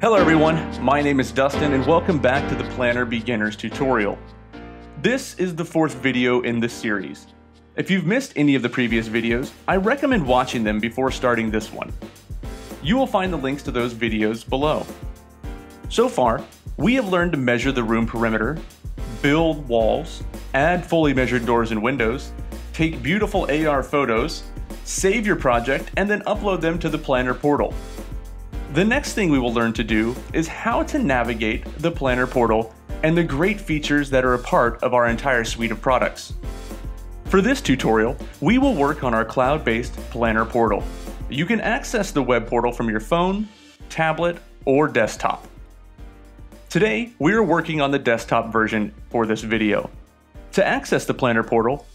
Hello everyone, my name is Dustin and welcome back to the PLNAR Beginners tutorial. This is the fourth video in this series. If you've missed any of the previous videos, I recommend watching them before starting this one. You will find the links to those videos below. So far, we have learned to measure the room perimeter, build walls, add fully measured doors and windows, take beautiful AR photos, save your project, and then upload them to the PLNAR portal. The next thing we will learn to do is how to navigate the PLNAR portal and the great features that are a part of our entire suite of products. For this tutorial, we will work on our cloud-based PLNAR portal. You can access the web portal from your phone, tablet, or desktop. Today, we are working on the desktop version for this video. To access the PLNAR portal,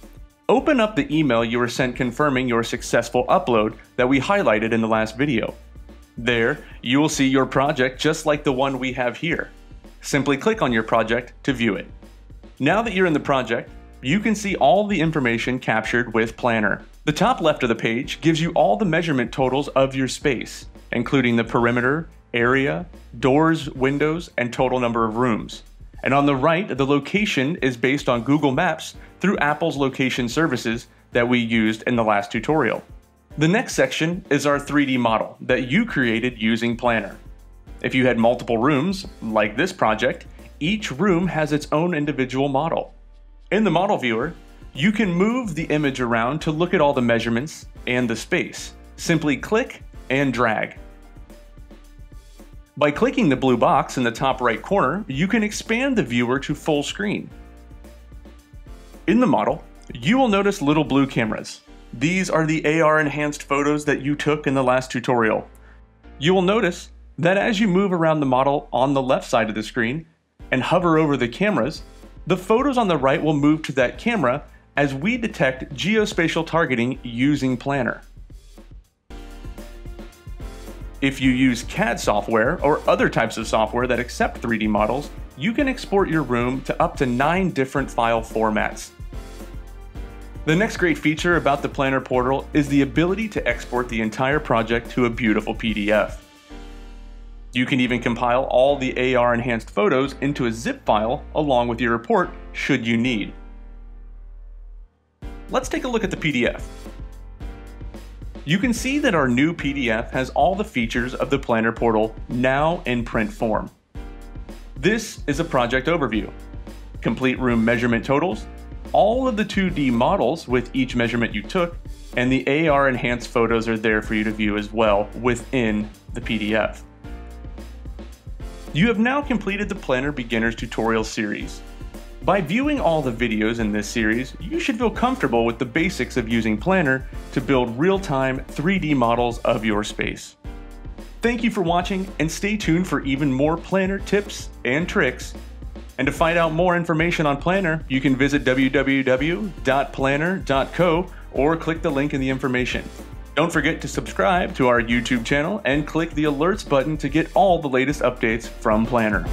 open up the email you were sent confirming your successful upload that we highlighted in the last video. There, you will see your project just like the one we have here. Simply click on your project to view it. Now that you're in the project, you can see all the information captured with PLNAR. The top left of the page gives you all the measurement totals of your space, including the perimeter, area, doors, windows, and total number of rooms. And on the right, the location is based on Google Maps through Apple's location services that we used in the last tutorial. The next section is our 3D model that you created using PLNAR. If you had multiple rooms, like this project, each room has its own individual model. In the model viewer, you can move the image around to look at all the measurements and the space. Simply click and drag. By clicking the blue box in the top right corner, you can expand the viewer to full screen. In the model, you will notice little blue cameras. These are the AR enhanced photos that you took in the last tutorial. You will notice that as you move around the model on the left side of the screen and hover over the cameras, the photos on the right will move to that camera as we detect geospatial targeting using PLNAR. If you use CAD software or other types of software that accept 3D models, you can export your room to up to 9 different file formats. The next great feature about the PLNAR portal is the ability to export the entire project to a beautiful PDF. You can even compile all the AR enhanced photos into a zip file along with your report should you need. Let's take a look at the PDF. You can see that our new PDF has all the features of the PLNAR portal now in print form. This is a project overview. Complete room measurement totals, all of the 2D models with each measurement you took, and the AR enhanced photos are there for you to view as well within the PDF. You have now completed the PLNAR Beginners tutorial series. By viewing all the videos in this series, you should feel comfortable with the basics of using PLNAR to build real-time 3D models of your space. Thank you for watching and stay tuned for even more PLNAR tips and tricks and to find out more information on PLNAR, you can visit www.plnar.co or click the link in the information. Don't forget to subscribe to our YouTube channel and click the alerts button to get all the latest updates from PLNAR.